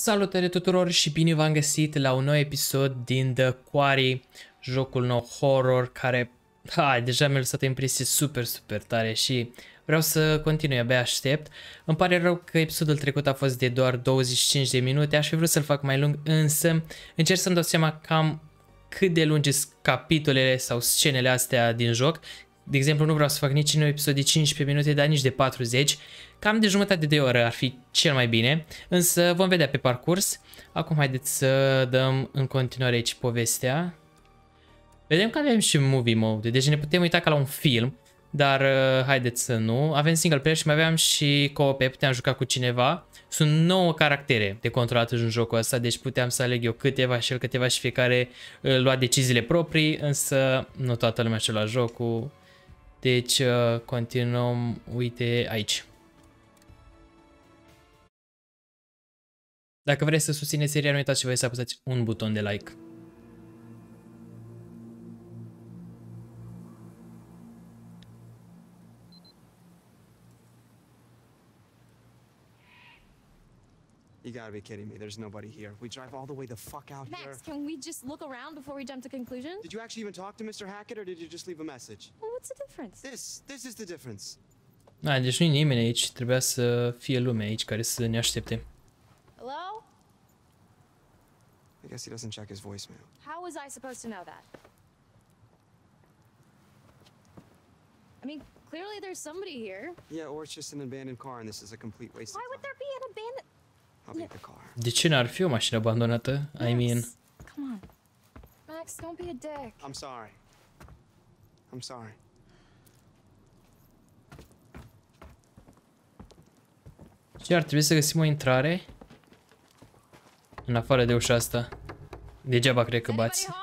Salutare tuturor și bine v-am găsit la un nou episod din The Quarry, jocul nou horror care ha, deja mi-a lăsat o impresie super, super tare și vreau să continui, abia aștept. Îmi pare rău că episodul trecut a fost de doar 25 de minute, aș fi vrut să-l fac mai lung, însă încerc să-mi dau seama cam cât de lungi sunt capitolele sau scenele astea din joc. De exemplu, nu vreau să fac nici un episod de 15 minute, dar nici de 40. Cam de jumătate de oră ar fi cel mai bine, însă vom vedea pe parcurs. Acum haideți să dăm în continuare aici povestea. Vedem că avem și movie mode, deci ne putem uita ca la un film, dar uh, haideți să nu. Avem single player și mai aveam și co-op, puteam juca cu cineva. Sunt 9 caractere de controlat în jocul ăsta, deci puteam să aleg eu câteva și el câteva și fiecare uh, lua deciziile proprii, însă nu toată lumea și la jocul. Deci uh, continuăm, uite aici. Dacă vreți să susțineți seria, nu uitați și voi să apăsați un buton de like. You gotta be kidding me. There's nobody here. We drive all the way the fuck out here. Max, can we just look around before we jump to conclusions? Did you actually even talk to Mr. Hackett or did you just leave a message? Well, what's the difference? This, this is the difference. Ah, da, deci nu-i nimeni aici, trebuia să fie lume aici care să ne aștepte. Hello? I guess he doesn't check his voicemail. How was I supposed to know that? I mean, clearly there's somebody here. Yeah, or it's just an abandoned car and this is a complete waste of Why would there be an abandoned? De ce n-ar fi o mașină abandonată? I mean... Max, Come on. Max, don't be a dick. I'm sorry. I'm sorry. Și ar trebui să găsim o intrare în afară de ușa asta. Degeaba cred că Anybody bați. home?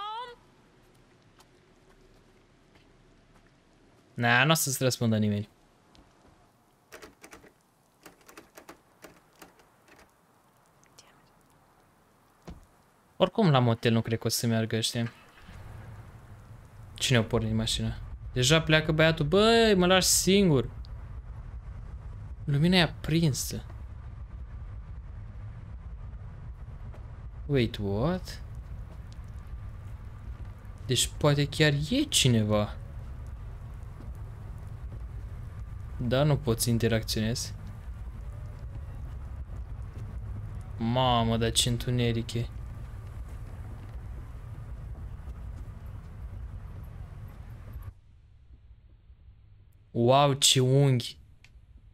Na, nu o să-ți răspundă nimeni. Oricum la motel nu cred că o să meargă ăștia. Cine o porni mașina? Deja pleacă băiatul. Băi, mă lași singur. Lumina e aprinsă. Wait, what? Deci poate chiar e cineva. Da, nu pot să interacționez. Mamă, dar ce întuneric e. Wow, ce unghi!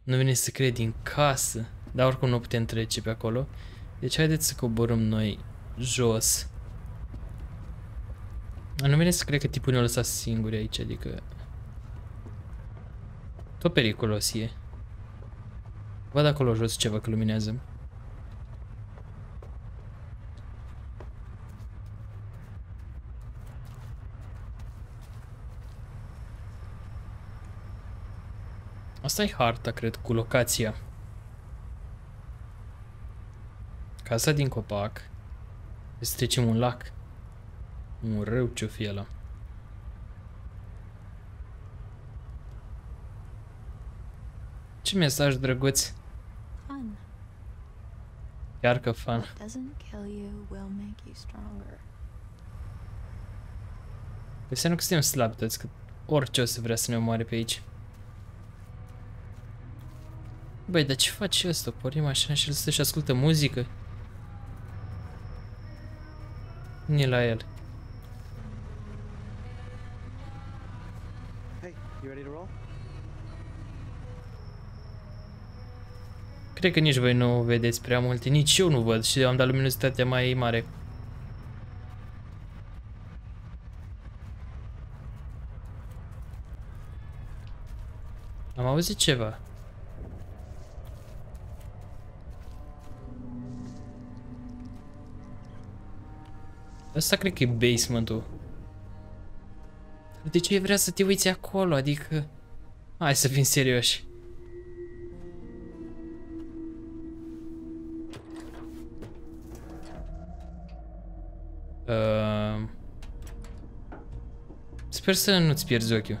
Nu vine să cred din casă. Dar oricum nu putem trece pe acolo. Deci haideți să coborâm noi jos. Nu vine să cred că tipul ne-a lăsat singuri aici, adică... Tot periculos e. Văd acolo jos ceva că luminează. Asta e harta, cred, cu locația. Casa din copac. Să trecem un lac. Un râu ce-o fi ăla. Ce mesaj drăguț. Fun. Chiar că fan. Doesn't kill you will make you stronger. Păi să nu că suntem slabi toți, că orice o să vrea să ne omoare pe aici. Băi, dar ce face ăsta? Porni mașina și el stă și ascultă muzică? Nu la el. Hey, you ready to roll? Cred că nici voi nu vedeți prea multe, nici eu nu văd și am dat luminozitatea mai mare. Am auzit ceva. Asta cred că e basementul. De ce vrea să te uiți acolo? Adică... Hai să fim serioși. Uh... Sper să nu-ți pierzi ochiul.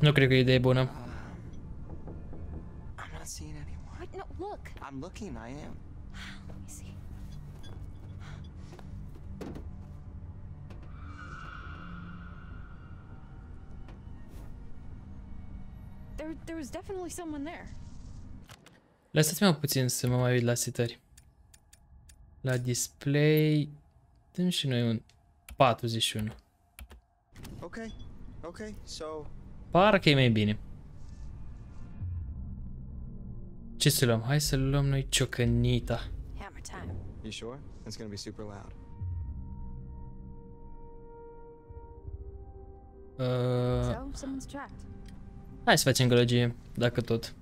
Nu cred că e o idee bună. I'm not seeing anyone. What? No, look. I'm looking. I am. Let me see. There, there was definitely someone there. Lăsați-mă puțin să mă mai uit la setări. La display... Dăm și noi un 41. Okay. Okay. So, Parcă e mai bine. Ce să luăm? Hai să luăm noi ciocănita. Hammer time. you sure? It's gonna be super loud. Uh, So, someone's trapped. hai să facem gălăgie, dacă tot.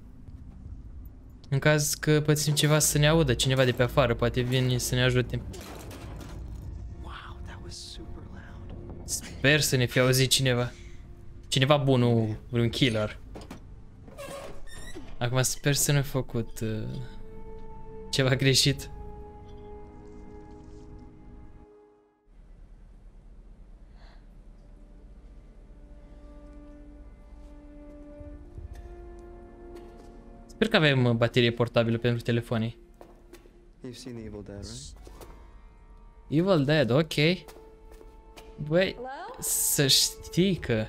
În caz că pățim ceva să ne audă, cineva de pe afară, poate vine să ne ajute. Sper să ne fie auzit cineva. Cineva bun, nu vreun killer. Acum sper să nu fi făcut uh, ceva greșit. Sper că avem uh, baterie portabilă pentru telefoane. You've seen The Evil Dead, right? Evil Dead, ok. Băi, Hello? să știi că...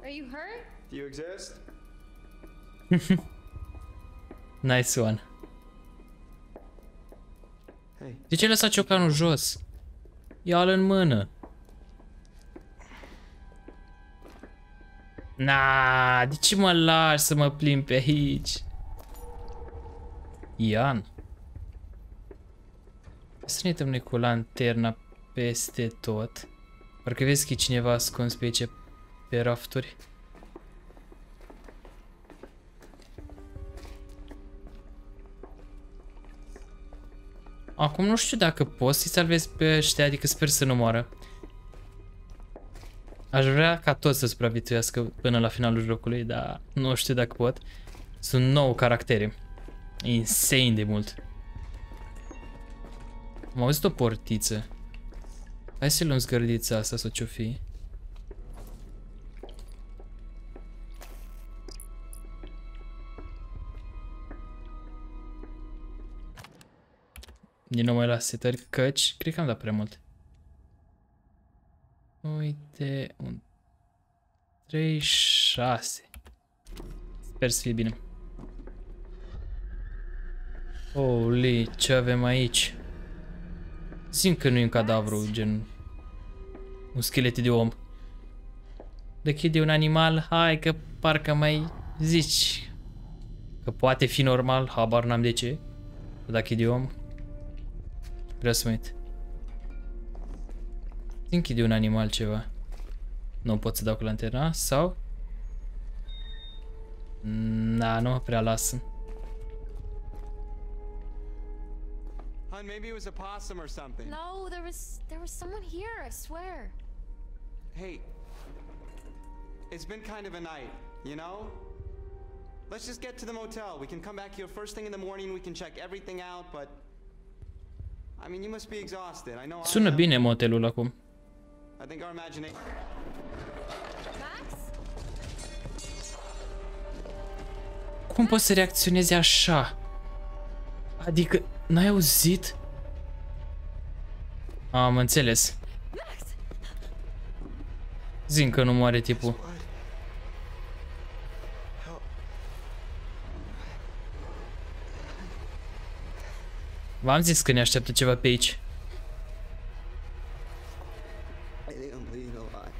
Are you hurt? Do you exist? Nice one. Hey, De ce ai lăsat ciocanul jos? Ia-l în mână. Na, de ce mă lași să mă plimb pe aici? Ian. Să ne uităm noi cu lanterna peste tot. Parcă vezi că e cineva ascuns pe aici pe rafturi. Acum nu știu dacă poți să-i salvezi pe ăștia, adică sper să nu moară. Aș vrea ca toți să supraviețuiască până la finalul jocului, dar nu știu dacă pot. Sunt 9 caractere. Insane de mult. Am auzit o portiță. Hai să luăm zgărdița asta sau ce-o fi. Din nou mai la setări, căci cred că am dat prea mult. Uite, un 36. Sper să fie bine. Holy, ce avem aici? Simt că nu e un cadavru, gen un schelet de om. Dacă e de un animal, hai că parcă mai zici că poate fi normal, habar n-am de ce. Dacă e de om, Vreau să mă uit. Zic că e de un animal ceva. Nu pot să dau cu lanterna sau... Da, nu mă prea lasă. Hun, maybe it was a possum or something. No, there was there was someone here. I swear. Hey, it's been kind of a night, you know? Let's just get to the motel. We can come back here first thing in the morning. We can check everything out, but I mean, you must be exhausted. I know. I Sună am. bine motelul acum. I think our imagination. Max? Cum poți să reacționezi așa? Adică, n-ai auzit? Am înțeles. Max! Zim că nu moare tipul. What? Help. V-am zis că ne așteaptă ceva pe aici. I think I'm bleeding a lot.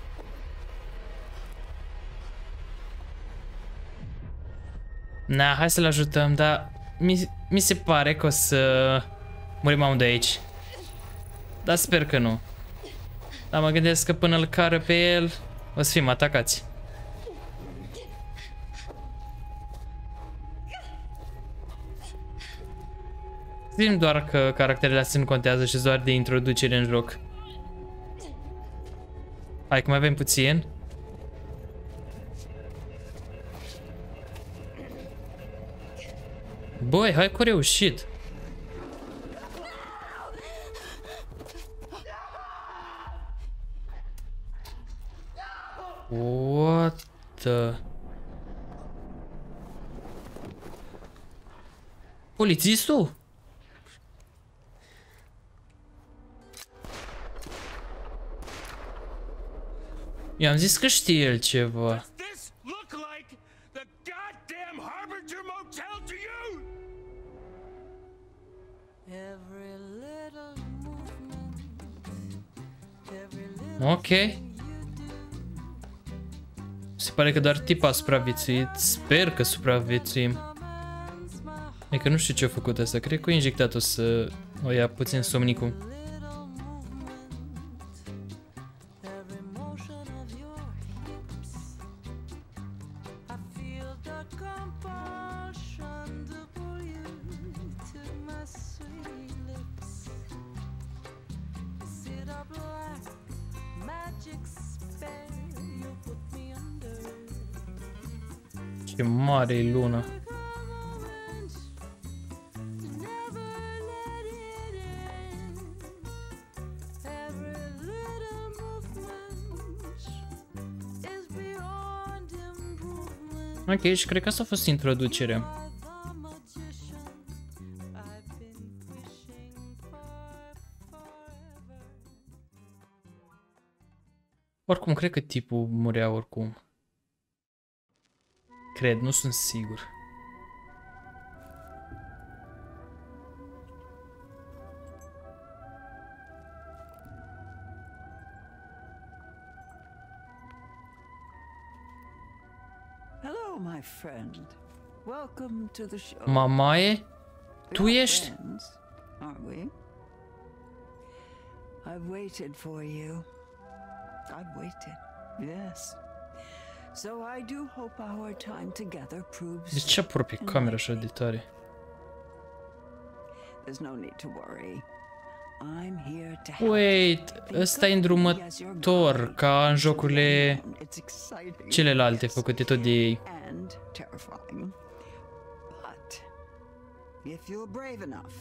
Na, hai să-l ajutăm, dar mi, mi se pare că o să murim amândoi aici. Dar sper că nu. Dar mă gândesc că până îl cară pe el, o să fim atacați. Zim doar că caracterele astea nu contează și doar de introducere în joc. Hai că mai avem puțin. Băi, hai cu reușit. What the... Polițistul? I-am zis că știe el ceva. Does this look like the goddamn Harbinger Motel to you? Ok. Se pare că doar tipa a supraviețuit. Sper că supraviețuim. E că nu știu ce a făcut asta. Cred că a injectat-o să o ia puțin somnicul. Ok, și cred că asta a fost introducerea. By the magician I've been wishing for forever. Oricum, cred că tipul murea oricum. Cred, nu sunt sigur. Mamaie? Tu We are ești? friends, aren't we? I've waited for you. I've waited. Yes. So I do hope our time together proves. De ce apropie camera așa de tare? There's no need to worry. I'm here to help. Wait, Think ăsta e of me as your îndrumător, guide. ca în jocurile It's exciting. celelalte yes, făcute tot de ei. And terrifying. But if you're brave enough,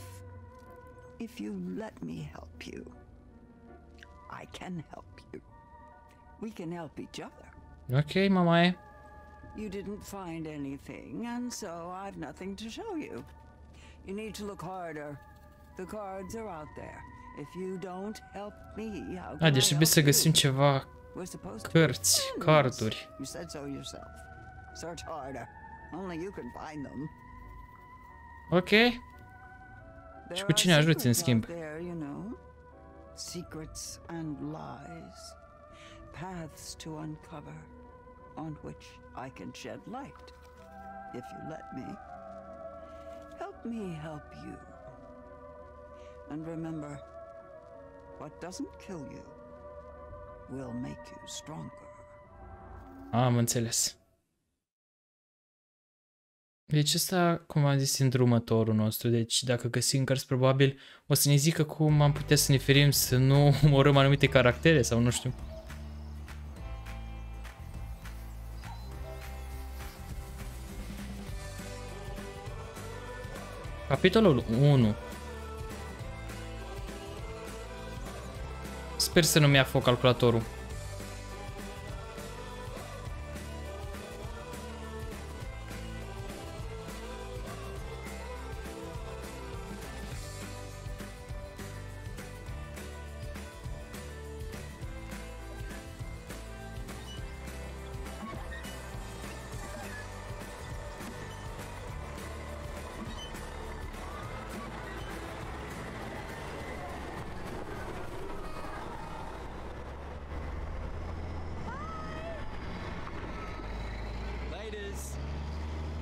if you let me help you, I can help you. We can help each other. Ok, mamaie. You didn't find anything, and so I've nothing to show you. You need to look harder. The cards are out there. If you don't help me, how can ah, I deci trebuie să help găsim you? ceva We're supposed to be cărți, carduri. You said so yourself. Search harder. Only you can find them. Ok. There cu cine ajuți, în schimb? There, you know. Secrets and lies. Paths to uncover on which I can shed light. If you let me. Help me help you. And remember, what doesn't kill you will make you stronger. Am înțeles. Deci ăsta, cum am zis, e îndrumătorul nostru. Deci dacă găsim cărți, probabil o să ne zică cum am putea să ne ferim să nu omorâm anumite caractere sau nu știu. Capitolul 1 Sper să nu-mi ia foc calculatorul.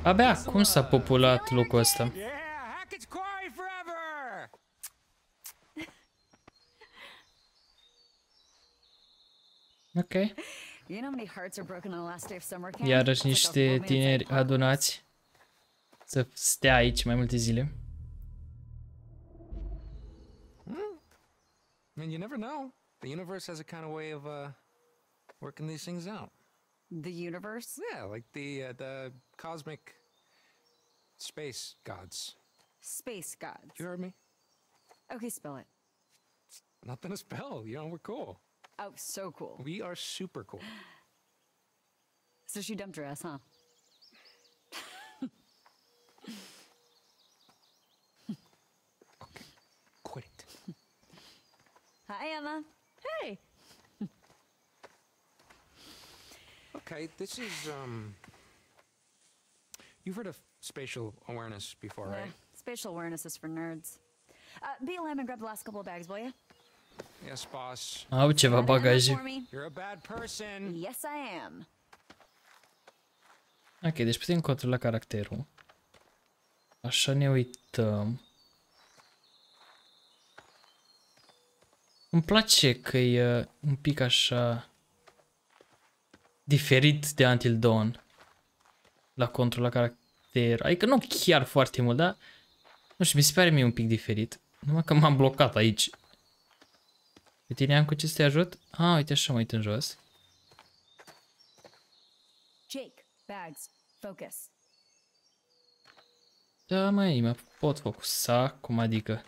Abia acum s-a populat locul ăsta. Yeah, Hackett's Quarry forever! Ok. You know how many hearts are broken on the last day of summer camp? Iarăși It's like a niște romance tineri apocalypse. adunați să stea aici mai multe zile. I mean, you never know. The universe has a kind of way of uh, working these things out. The universe? Yeah, like the uh, the cosmic space gods. Space gods. You heard me? Okay, spell it. Nothing to spell. You know, we're cool. Oh, so cool. We are super cool. So she dumped her ass, huh? Quit it. Hi, Emma. Hey. Okay, this is um. You've heard of spatial awareness before, Yeah, right? spatial awareness is for nerds. Uh, be a lamb and grab the last couple of bags, will you? Yes, boss. Au ceva bagaje. For me? You're a bad person. Yes, I am. Ok, deci putem controla caracterul. Așa ne uităm. Îmi place că e uh, un pic așa diferit de Until Dawn la controla caracter. Adică nu chiar foarte mult, dar nu știu, mi se pare mie un pic diferit. Numai că m-am blocat aici. Pe tine am cu ce să te ajut? Ah, uite așa mă uit în jos. Jake, bags, focus. Da, mai mă pot focusa, cum adică?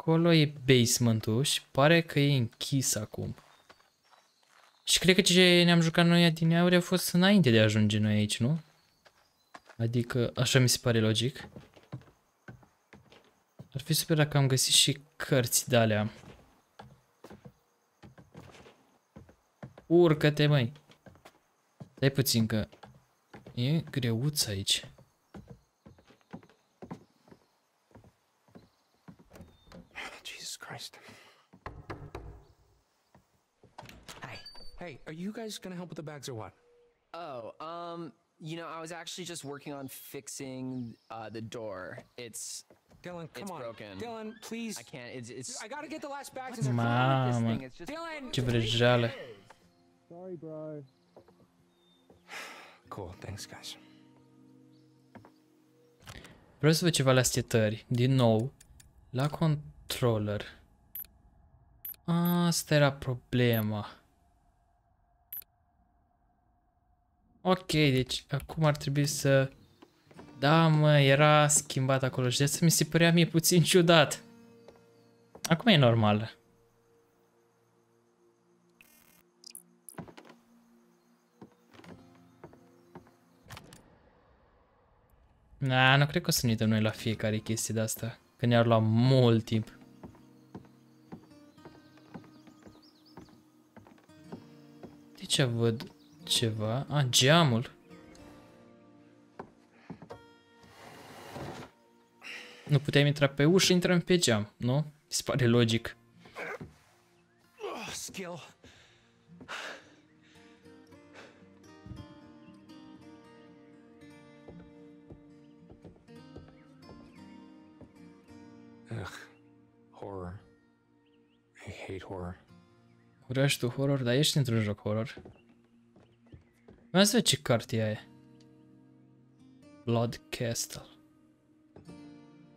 Acolo e basementul și pare că e închis acum. Și cred că ce ne-am jucat noi adineauri a fost înainte de a ajunge noi aici, nu? Adică, așa mi se pare logic. Ar fi super dacă am găsit și cărți de alea. Urcă-te, măi! Stai puțin că e greuț aici. Christ. Hey, hey, are you guys gonna help with the bags or what? Oh, um, you know, I was actually just working on fixing uh, the door. It's Dylan, come It's on. broken. Dylan, please. I can't. It's it's. I gotta get the last bags. What's in there. wrong with this Mamă, thing? It's just. Dylan! ce vrăjeală. Cool, thanks, guys. Vreau să văd ceva la setări. Din nou, la controller. Asta era problema. Ok, deci acum ar trebui să... Da, mă, era schimbat acolo și de asta mi se părea mie puțin ciudat. Acum e normal. Na, nu cred că o să ne uităm noi la fiecare chestie de asta. Că ne-ar lua mult timp. De ce văd ceva? A, geamul. Nu puteam intra pe ușă, intrăm pe geam, nu? Mi se pare logic. Oh, skill. Ugh. Horror. I hate horror. Urăști tu horror, dar ești într-un joc horror. Mai să văd ce carte e aia. Blood Castle.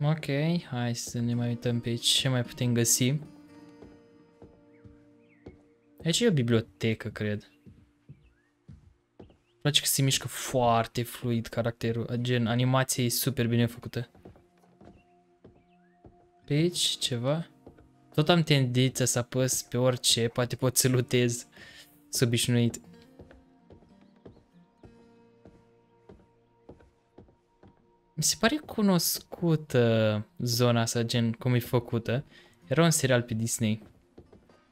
Ok, hai să ne mai uităm pe aici ce mai putem găsi. Aici e o bibliotecă, cred. Îmi place că se mișcă foarte fluid caracterul, gen animația e super bine făcută. Pe aici ceva? Tot am tendința să apăs pe orice, poate pot să lutez. Sunt obișnuit. Mi se pare cunoscută zona asta, gen cum e făcută. Era un serial pe Disney.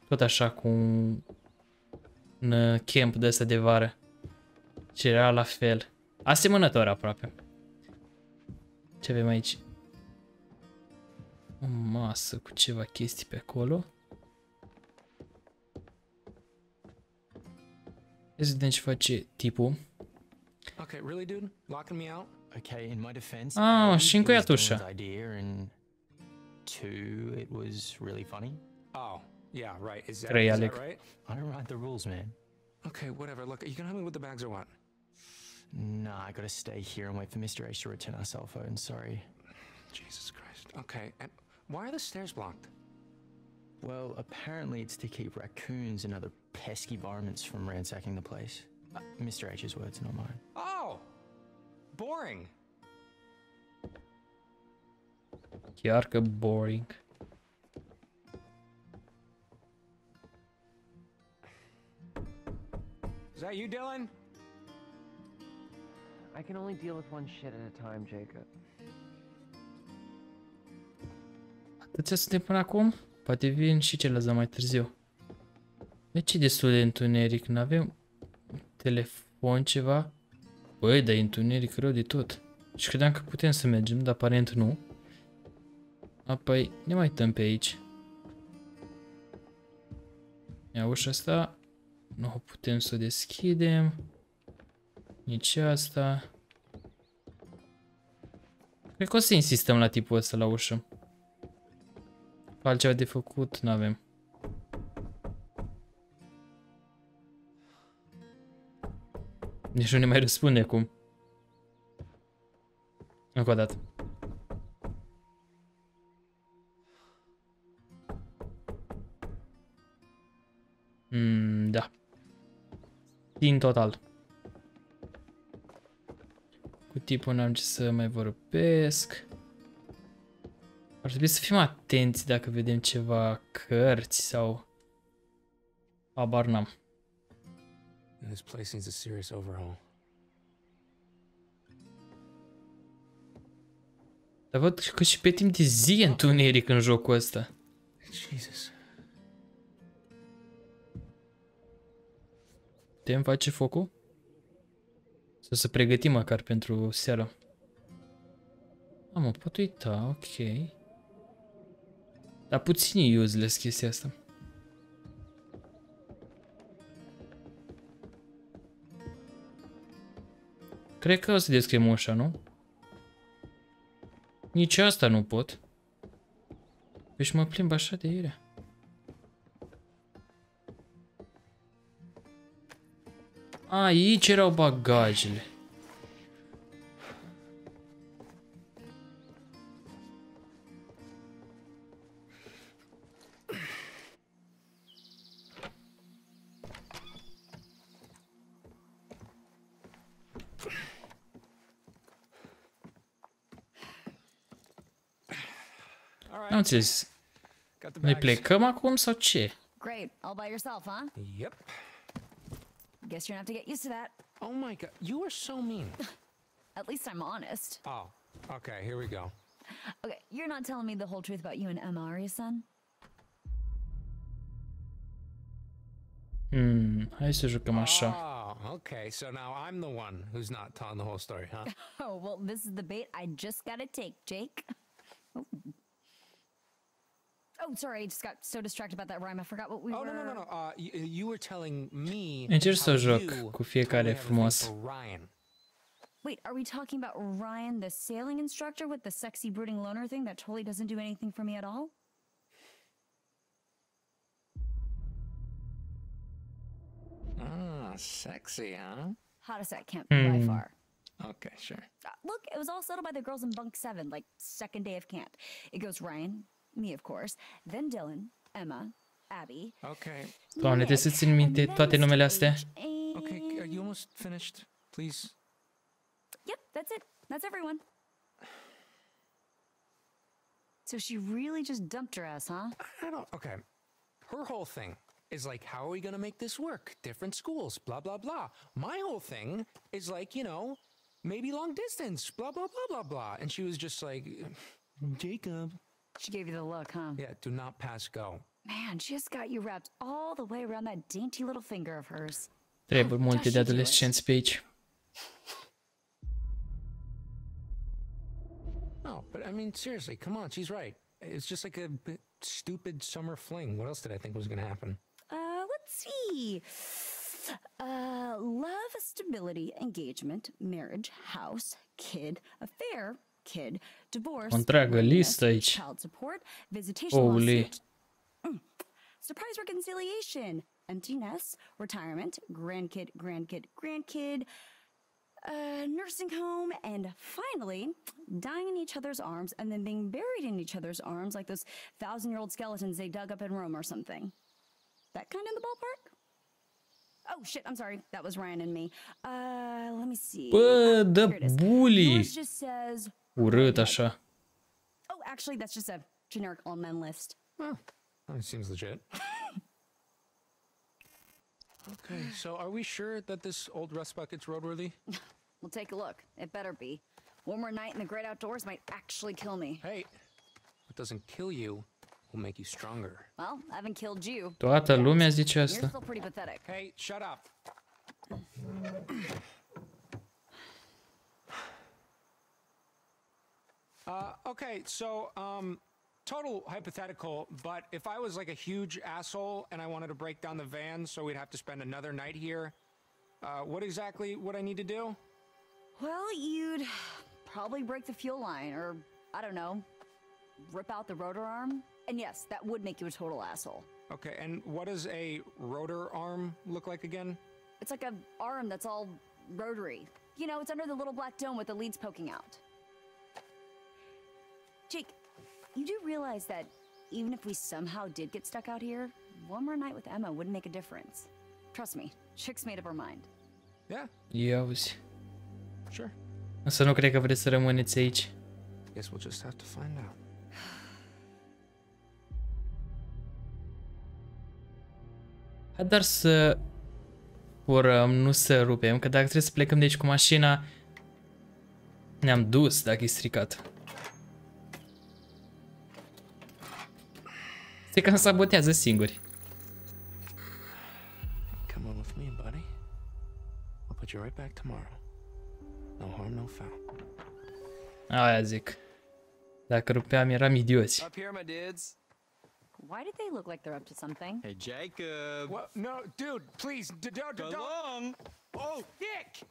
Tot așa cu un, un uh, camp de ăsta de vară. Și era la fel. Asemănător aproape. Ce avem aici? O masă cu ceva chestii pe acolo. Ia să vedem ce face tipul. Okay, really, dude? Locking me out? Okay, in my defense, Ah, A, și it încă was ușa. Idea, and two, it was really funny. Oh, yeah, right. Is that, Trei, is that right? I don't write the rules, man. Okay, whatever. Look, you gonna help me with the bags or what? Nah, I gotta stay here and wait for Mr. H to return our cell phone. Sorry. Jesus Christ. Okay, and why are the stairs blocked? Well, apparently it's to keep raccoons and other pesky varmints from ransacking the place. Uh, Mr. H's words, not mine. Oh, boring. Chiar boring. Is that you, Dylan? I can only deal with one shit at a time, Jacob. Atâția suntem până acum? Poate vin și celălalt mai târziu. De ce e destul de întuneric? N-avem telefon ceva? Băi, dar e întuneric rău de tot. Și credeam că putem să mergem, dar aparent nu. Apoi ne mai uităm pe aici. Ia ușa asta. Nu o putem să o deschidem. Nici asta. Cred că o să insistăm la tipul ăsta la ușă. Altceva de făcut n-avem. Nici nu ne mai răspunde acum. Încă o dată. Mm, da. Din total. Cu tipul n-am ce să mai vorbesc. Ar trebui să fim atenți dacă vedem ceva cărți sau... Habar n-am. This place needs a serious overhaul. Dar văd că și pe timp de zi e întuneric în jocul ăsta. Jesus. Putem face focul? Să se pregătim măcar pentru seara. Am, mă, pot uita, ok. Dar puțin e useless chestia asta. Cred că o să descriem ușa, nu? Nici asta nu pot. Deci mă plimb așa de iurea. Aici erau bagajele. N-am înțeles. Got the Noi bags. plecăm acum sau ce? Great. All by yourself, huh? Yep. Guess you're gonna have to get used to that. Oh my god, you are so mean. At least I'm honest. Oh, okay, here we go. Okay, you're not telling me the whole truth about you and Emma, are you, son? Hmm, hai să jucăm așa. Oh, okay. So now I'm the one who's not telling the whole story, huh? Oh, well, this is the bait I just gotta take, Jake. Oh. Oh, sorry, I just got so distracted about that rhyme. I forgot what we Oh were. no no no no! Uh, you, you were telling me. Încerc să how joc you cu fiecare told frumos. Ryan. Wait, are we talking about Ryan, the sailing instructor with the sexy brooding loner thing that totally doesn't do anything for me at all? Ah, sexy, huh? Hottest at camp by Hmm. far. Okay, sure. Uh, look, it was all settled by the girls in bunk seven, like second day of camp. It goes Ryan, me of course, then Dylan, Emma, Abby. Okay. Doamne, trebuie să țin minte toate numele astea. Okay, are you almost finished? Please. Yep, that's it. That's everyone. So she really just dumped her ass, huh? I don't. Okay. Her whole thing is like, how are we gonna make this work? Different schools, blah blah blah. My whole thing is like, you know, maybe long distance, blah blah blah blah blah. And she was just like, Jacob. She gave you the look, huh? Yeah, do not pass go. Man, she just got you wrapped all the way around that dainty little finger of hers. Trebuie multe de she do adolescenți pe aici. No, but I mean, seriously, come on, she's right. It's just like a stupid summer fling. What else did I think was gonna happen? Uh, let's see. Uh, love, stability, engagement, marriage, house, kid, affair, kid, divorce, O întreagă loneliness, listă aici. child support, visitation Holy. Mm. surprise reconciliation, empty nest, retirement, grandkid, grandkid, grandkid, uh, nursing home, and finally, dying in each other's arms and then being buried in each other's arms like those thousand year old skeletons they dug up in Rome or something. That kind of in the ballpark? Oh shit, I'm sorry. That was Ryan and me. Uh, let me see. Here it is. bully. Yours just says. Urât așa. Oh, actually, that's just a generic all men list. That seems legit. okay, so are we sure that this old rust bucket's roadworthy? We'll take a look. It better be. One more night in the great outdoors might actually kill me. Hey, what doesn't kill you will make you stronger. Well, I haven't killed you. Toată lumea zice You're asta. still pretty pathetic. Hey, shut up. Uh, okay, so um, total hypothetical, but if I was like a huge asshole and I wanted to break down the van so we'd have to spend another night here, uh, what exactly would I need to do? Well, you'd probably break the fuel line, or I don't know, rip out the rotor arm. And yes, that would make you a total asshole. Okay, and what does a rotor arm look like again? It's like a arm that's all rotary. You know, it's under the little black dome with the leads poking out. Jake, you do realize that even if we somehow did get stuck out here, one more night with Emma wouldn't make a difference. Trust me, Chick's made up her mind. Yeah, Ia uzi. sure. Să nu cred că vreți să rămâneți aici. Guess we'll just have to find out. Hai doar să urăm, nu să rupem, că dacă trebuie să plecăm de aici cu mașina, ne-am dus dacă e stricat. Se cam sabotează singuri. Come on with me, buddy. I'll put you right back tomorrow. No harm, no foul. Aia zic. Dacă rupeam, eram idioți. Up here, my dudes. Why did they look like they're up to something? Hey, Jacob. What? No, dude, please, d- don't, Go don't. long. Oh, Nick!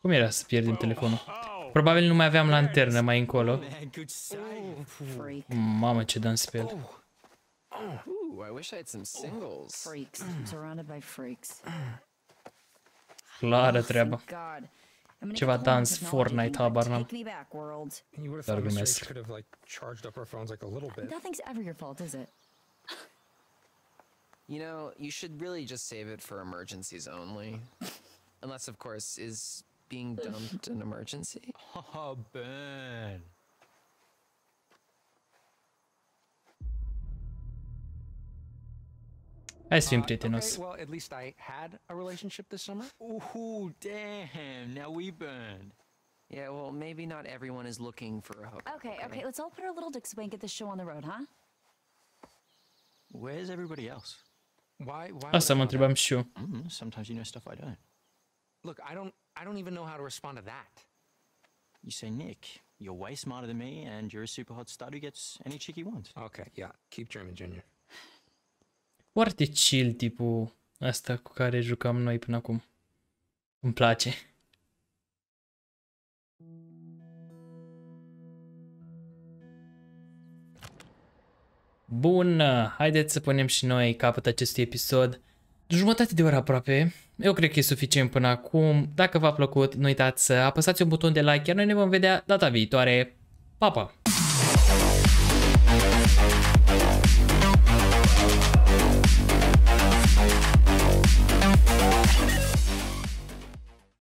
Cum era să pierdem telefonul? Probabil nu mai aveam lanternă mai încolo. Man, good sight. Freak. Mamă, ce dans pe el. Ooh, I wish I had some singles. Freaks. I'm surrounded by freaks. Clară Oh, treaba. thank God. I'm gonna Ceva get the whole dans technology Fortnite, thing, but habar n-am. Take me back, world. You would have Dar thought Mr. glumesc. H could have, like, charged up our phones, like, a little bit. Nothing's ever your fault, is it? You know, you should really just save it for emergencies only. Unless, of course, is being dumped an emergency? Oh, burn. Hai să fim Uh, prietenos. Okay, well, at least I had a relationship this summer. Ooh, damn. Now we burned. Yeah, well, maybe not everyone is looking for a hookup. Okay, okay, let's all put our little dicks away and get this show on the road, huh? Where's everybody else? Why? Why? Asta mă would I know întrebam și eu. Sometimes you know stuff I don't. Look, I don't. I don't even know how to respond to that. You say, Nick, you're way smarter than me, and you're a super hot stud who gets any chick he wants. Okay, yeah. Keep dreaming, Junior. Foarte chill tipul ăsta cu care jucam noi până acum. Îmi place. Bun, haideți să punem și noi capăt acestui episod. Jumătate de oră aproape. Eu cred că e suficient până acum. Dacă v-a plăcut, nu uitați să apăsați un buton de like, iar noi ne vom vedea data viitoare. Pa, pa!